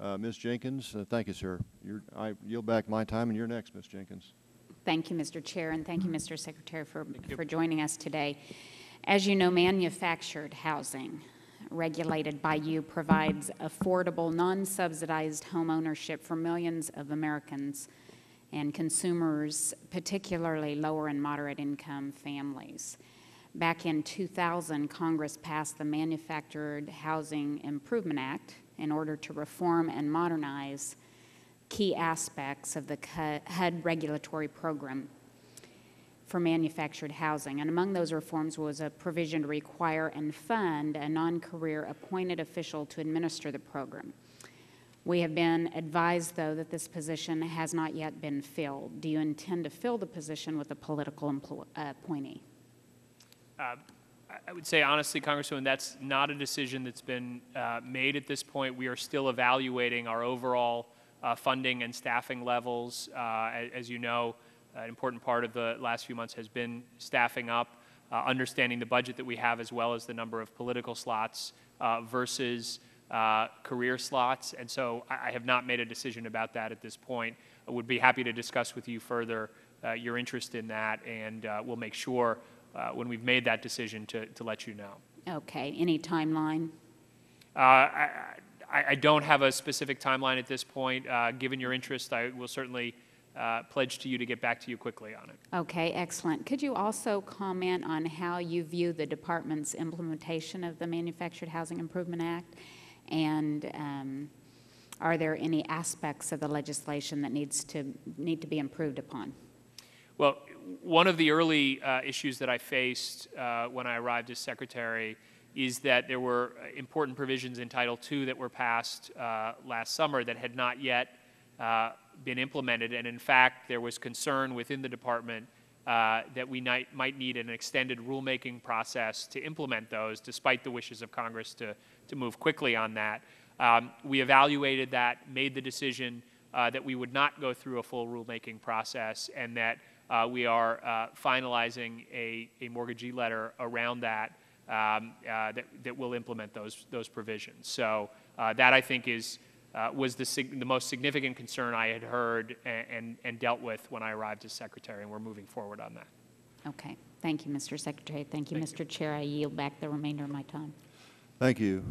Uh, Ms. Jenkins, uh, thank you, sir. You're, I yield back my time, and you're next, Ms. Jenkins. Thank you, Mr. Chair, and thank you, Mr. Secretary, for, for joining us today. As you know, manufactured housing regulated by you provides affordable, non-subsidized home ownership for millions of Americans and consumers, particularly lower and moderate income families. Back in 2000, Congress passed the Manufactured Housing Improvement Act in order to reform and modernize key aspects of the HUD regulatory program for manufactured housing. And among those reforms was a provision to require and fund a non-career appointed official to administer the program. We have been advised, though, that this position has not yet been filled. Do you intend to fill the position with a political emplo- uh, appointee? I would say honestly, Congresswoman, that's not a decision that's been uh, made at this point. We are still evaluating our overall uh, funding and staffing levels. Uh, a- As you know, an important part of the last few months has been staffing up, uh, understanding the budget that we have as well as the number of political slots uh, versus uh, career slots. And so I I have not made a decision about that at this point. I would be happy to discuss with you further your interest in that, and we'll make sure uh, when we've made that decision to, to let you know. Okay, any timeline? Uh, I, I, I don't have a specific timeline at this point. Uh, given your interest, I will certainly uh, pledge to you to get back to you quickly on it. Okay, excellent. Could you also comment on how you view the department's implementation of the Manufactured Housing Improvement Act? And um, are there any aspects of the legislation that needs to, need to be improved upon? Well, one of the early uh, issues that I faced uh, when I arrived as secretary is that there were uh, important provisions in Title II that were passed uh, last summer that had not yet uh, been implemented. And in fact, there was concern within the department uh, that we might, might need an extended rulemaking process to implement those, despite the wishes of Congress to, to move quickly on that. Um, we evaluated that, made the decision that we would not go through a full rulemaking process, and that uh, we are uh, finalizing a, a mortgagee letter around that, um, uh, that that will implement those those provisions. So uh, that I think is uh, was the sig- the most significant concern I had heard and, and and dealt with when I arrived as secretary, and we're moving forward on that. Okay, thank you, Mr. Secretary. Thank you, Thank Mr. Chair. I yield back the remainder of my time. Thank you.